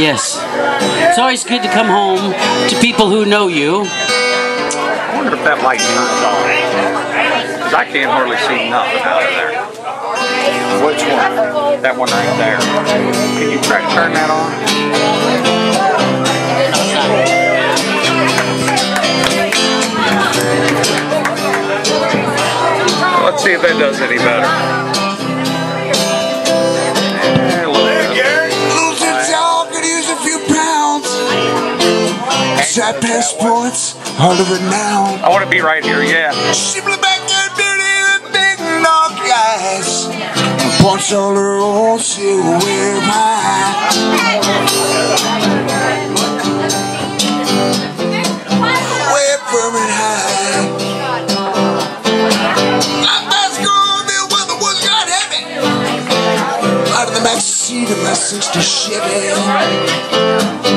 Yes. It's always good to come home to people who know you. I wonder if that light turns on. Because I can't hardly see nothing out of there. Which one? That one right there. Can you try to turn that on? Let's see if that does any better. Sad passports, hard to renown. I want to be right here, yeah. She blew back that beauty with big dark eyes. Punch all her own silver mine. Way from it high. I passed Girlville where the woods got heavy. Out of the back seat of my 60 Chevy.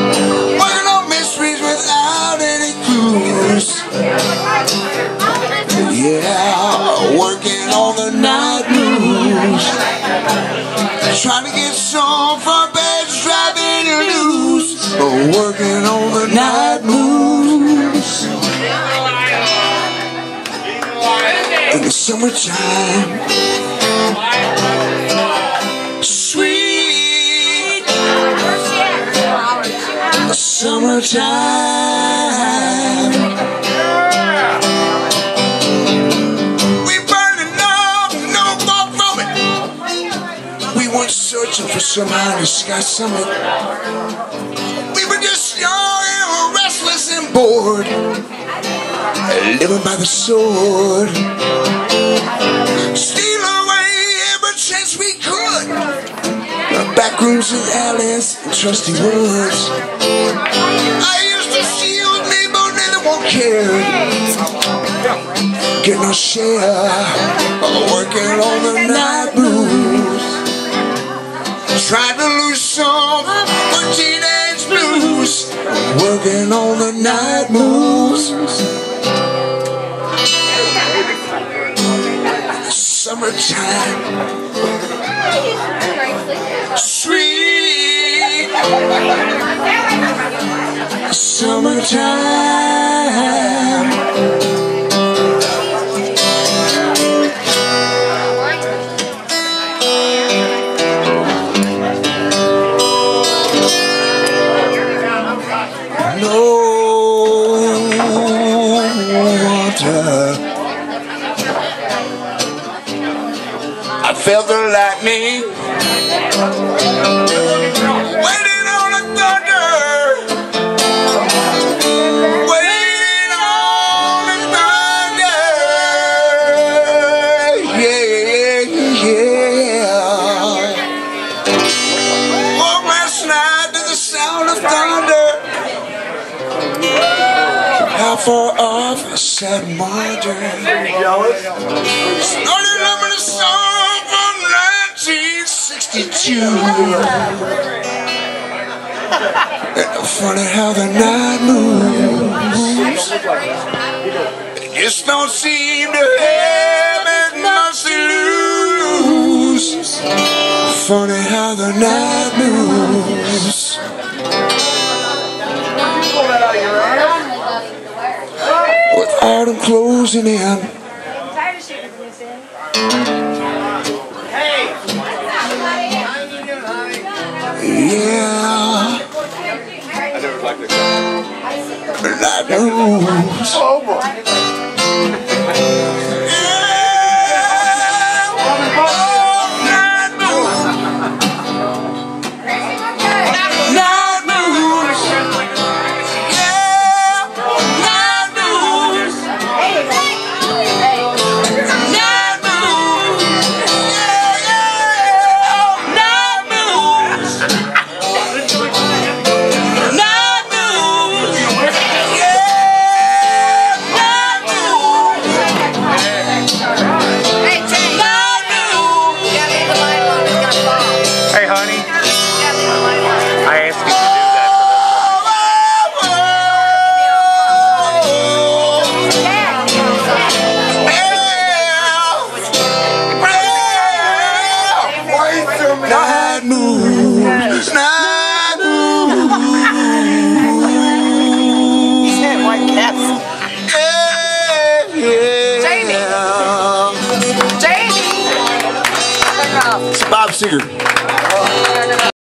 Trying to get some for bed driving you loose. but working on the night blues. In the summertime. Sweet. In the summertime. Searching for some high sky summit. We were just young and restless and bored. Living by the sword. Steal away every chance we could. Back rooms and alleys and trusty woods. I used to shield me, but one cared. Get no share. Working on the night blues. Trying to lose some for teenage blues. Working on the night moves. Summertime. Sweet. Summertime. The lightning. Waiting on the thunder. Waiting on the thunder. Yeah, yeah. Last night to the sound of thunder. How far off is that wonder? Started loving a song 1962. Funny how the night moves. It just don't seem to have as much to lose. Funny how the night moves. With autumn closing in. Yeah. Night moves. Night Bad news. Bad news. He's had white caps. Jamie. Jamie. Bob Seger.